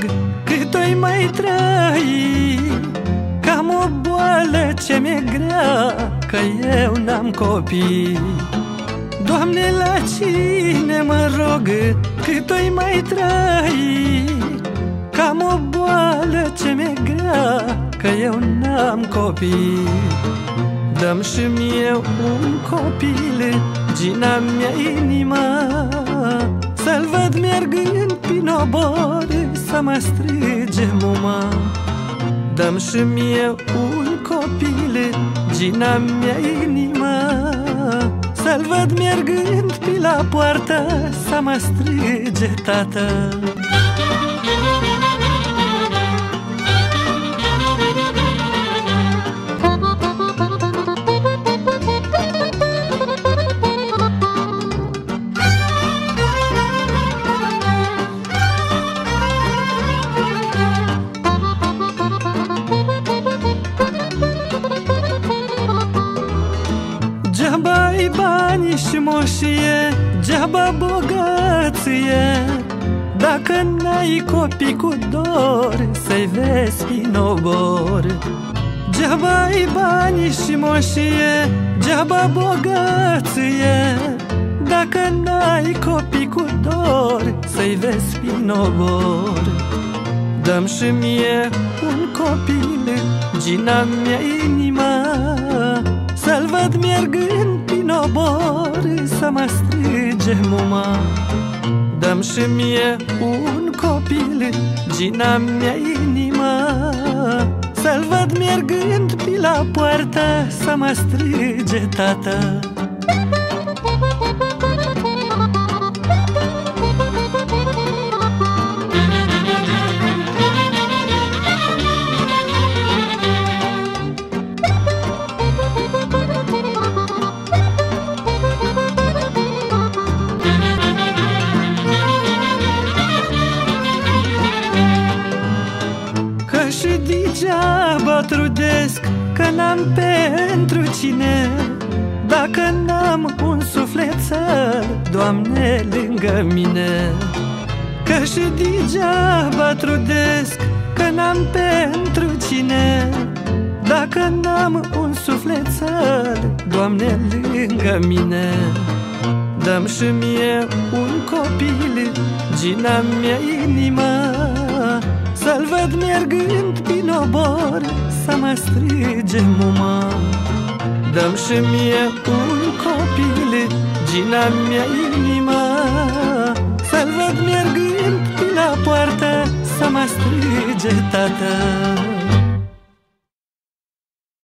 rog cât oi mai trăi Cam o boală ce mi-e grea Că eu n-am copii. Doamne, la cine mă rog cât oi mai trăi Cam o boală ce mi-e grea Că eu n-am copii. Dăm și mie un copil Gina mea inima Să-l văd mergând prin obor. Să mă strige muma Dăm și mie un copil Gina mea inima Să-l văd mergând pe la poartă Să mă strige tată Geaba-i bani și moșie, geaba bogăție. Dacă n-ai copii cu dor, să-i vezi prin obor. Geaba-i bani și moșie, geaba bogăție. Dacă n-ai copii cu dor, să-i vezi prin obor. Dăm și mie un copil, gina mea inima Să-l văd mergând prin obor Să mă strige muma Dăm și mie un copil Gina mea inima Să-l văd mergând pe la poartă Să mă strige tată degeaba trudesc Că n-am pentru cine. Dacă n-am un sufletel Doamne, lângă mine. Că și degeaba trudesc Că n-am pentru cine. Dacă n-am un sufletel Doamne, lângă mine. Dăm și mie un copil Gina mea inima Să-l văd mergând prin obor Să mă strige muma Dăm și mie un copil Gina mea inima Să-l văd mergând prin la poartă Să mă strige tată